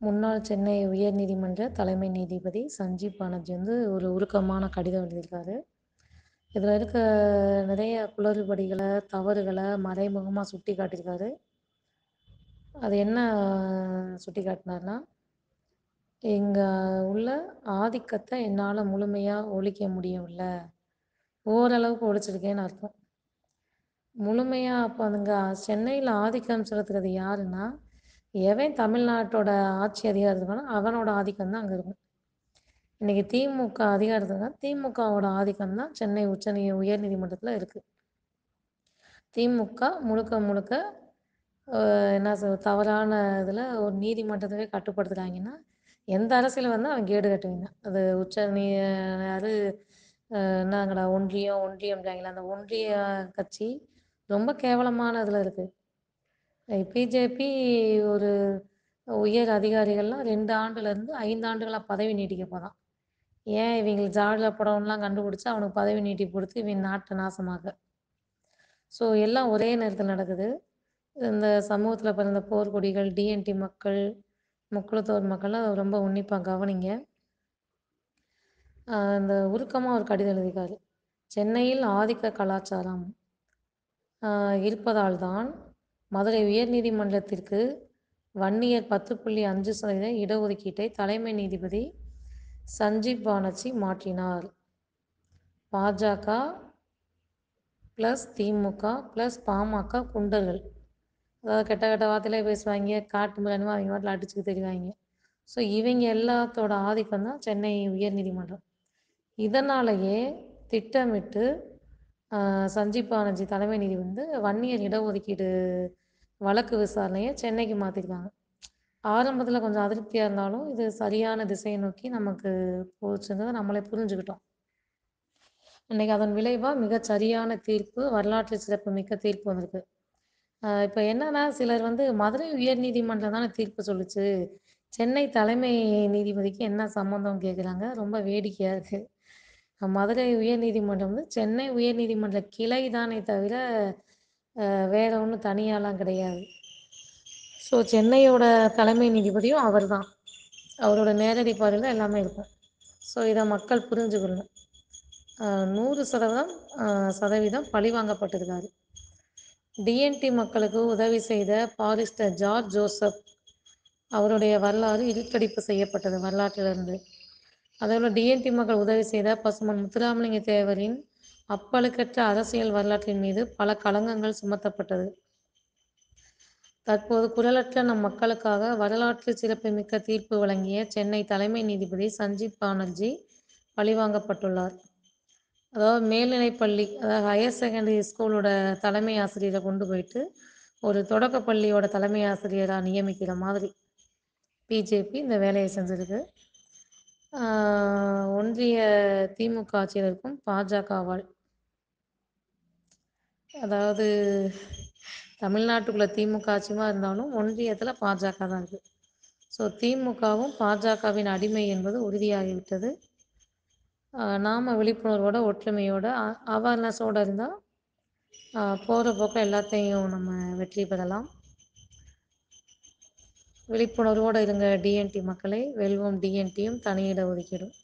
முன்னாள் சென்னை உயர்நீதிமன்ற தலைமை நீதிபதி சஞ்சீப் பானர்ஜி வந்து ஒரு உருக்கமான கடிதம் எழுதியிருக்காரு. இதில் இருக்க நிறைய குளறுபடிகளை தவறுகளை மறைமுகமாக சுட்டி காட்டியிருக்காரு அது என்ன சுட்டி காட்டினார்னா இங்கே உள்ள ஆதிக்கத்தை என்னால் முழுமையாக ஒழிக்க முடியவில்ல. ஓரளவுக்கு ஒழிச்சிருக்கேன்னு அர்த்தம். முழுமையாக அப்போ அதுங்க சென்னையில் ஆதிக்கம் செலுத்துறது யாருன்னா எவன் தமிழ்நாட்டோட ஆட்சி அதிகாரம் இருக்கானோ அவனோட ஆதிக்கம் தான் அங்கே இருக்கும் இன்றைக்கி திமுக அதிகாரத்துக்கு திமுகவோட ஆதிக்கம் தான் சென்னை உச்ச உயர் நீதிமன்றத்தில் இருக்குது திமுக முழுக்க முழுக்க என்ன சொல் தவறான இதில் ஒரு நீதிமன்றத்தவே கட்டுப்படுத்துகிறாங்கன்னா எந்த அரசியல் வந்து அவன் கேடு கட்டுவீங்க? அது உச்ச நீ அது என்னங்கடா ஒன்றியம் ஒன்றியம்ன்றாங்களே அந்த ஒன்றிய கட்சி ரொம்ப கேவலமான இதில் இருக்குது பிஜேபி ஒரு உயர் அதிகாரிகள்லாம் ரெண்டு ஆண்டுலேருந்து ஐந்து ஆண்டுகளாக பதவி நீட்டிக்க போகிறான். ஏன் இவங்களுக்கு ஜாடில் படம்லாம் கண்டுபிடிச்சி அவனுக்கு பதவி நீட்டிப்பு கொடுத்து இவன் நாட்டை நாசமாக்க? ஸோ எல்லாம் ஒரே நேரத்தில் நடக்குது. இந்த சமூகத்தில் பிறந்த போர்க்கொடிகள் டிஎன்டி மக்கள் முக்குளத்தோர் மக்கள்லாம் அதை ரொம்ப உன்னிப்பாக கவனிங்க. இந்த உருக்கமாக ஒரு கடிதம் எழுதிக்காரு சென்னையில் ஆதிக்க கலாச்சாரம் இருப்பதால் தான் மதுரை உயர்நீதிமன்றத்திற்கு வன்னியர் பத்து புள்ளி அஞ்சு சதவீத இடஒதுக்கீட்டை தலைமை நீதிபதி சஞ்சீப் பானர்ஜி மாற்றினார். பாஜக ப்ளஸ் திமுக ப்ளஸ் பாமக குண்டர்கள். அதாவது கெட்ட கெட்ட வார்த்தையிலே பேசுவாங்க காட்டு மிராணுவோ அவங்க வாட்டில் அடிச்சுக்க தெரிவாங்க. ஸோ இவங்க எல்லாத்தோட ஆதிக்கம் தான் சென்னை உயர்நீதிமன்றம். இதனாலேயே திட்டமிட்டு சஞ்சீப் பானர்ஜி தலைமை நீதி வந்து வன்னியர் இடஒதுக்கீடு வழக்கு விசாரணையை சென்னைக்கு மாற்றிருக்காங்க ஆரம்பத்தில் கொஞ்சம் அதிருப்தியாக இருந்தாலும் இது சரியான திசையை நோக்கி நமக்கு போச்சுங்கிறத நம்மளே புரிஞ்சுக்கிட்டோம். இன்னைக்கு அதன் விளைவாக மிக சரியான தீர்ப்பு வரலாற்று சிறப்பு மிக்க தீர்ப்பு வந்திருக்கு. இப்போ என்னன்னா சிலர் வந்து மதுரை உயர்நீதிமன்றம் தானே தீர்ப்பு சொல்லுச்சு. சென்னை தலைமை நீதிபதிக்கு என்ன சம்மந்தம் கேட்குறாங்க ரொம்ப வேடிக்கையாக இருக்குது மதுரை உயர்நீதிமன்றம் வந்து சென்னை உயர்நீதிமன்ற கிளை தானே தவிர வேற ஒன்றும் தனியாலாம் கிடையாது. ஸோ சென்னையோட தலைமை நீதிபதியும் அவர் தான் அவரோட நேரடி பார்வையில் எல்லாமே இருக்கும். ஸோ இதை மக்கள் புரிஞ்சுக்கணும். நூறு சதவீதம் சதவீதம் பழிவாங்கப்பட்டிருக்காரு டிஎன்டி மக்களுக்கு உதவி செய்த பாரிஸ்டர் ஜார்ஜ் ஜோசப் அவருடைய வரலாறு இருக்கடிப்பு செய்யப்பட்டது வரலாற்றிலிருந்து. அதோட டிஎன்டி மக்கள் உதவி செய்த பசுமன் முத்துராமலிங்க தேவரின் அப்பழுக்கற்ற அரசியல் வரலாற்றின் மீது பல களங்கங்கள் சுமத்தப்பட்டது. தற்போது குரலற்ற நம் மக்களுக்காக வரலாற்று சிறப்புமிக்க தீர்ப்பு வழங்கிய சென்னை தலைமை நீதிபதி சஞ்சீப் பானர்ஜி பழிவாங்கப்பட்டுள்ளார். அதாவது மேல்நிலைப்பள்ளி அதாவது ஹையர் செகண்டரி ஸ்கூலோட தலைமை ஆசிரியரை கொண்டு போயிட்டு ஒரு தொடக்கப்பள்ளியோட தலைமை ஆசிரியராக நியமிக்கிற மாதிரி பிஜேபி இந்த வேலையை செஞ்சிருக்கு. ஒன்றிய திமுக ஆட்சியில் இருக்கும் பாஜகவால் அதாவது தமிழ்நாட்டுக்குள்ள திமுக ஆட்சியுமா இருந்தாலும் ஒன்றியத்தில் பாஜக தான் இருக்குது ஸோ திமுகவும் பாஜகவின் அடிமை என்பது உறுதியாகிவிட்டது. நாம விழிப்புணர்வோட ஒற்றுமையோட அவேர்னஸோடு இருந்தால் போகிற போக்கில் எல்லாத்தையும் நம்ம வெற்றி பெறலாம். விழிப்புணர்வோடு இருங்க டிஎன்டி மக்களை. வெல்வோம் டிஎன்டியும் தனியிட ஒதுக்கிடும்.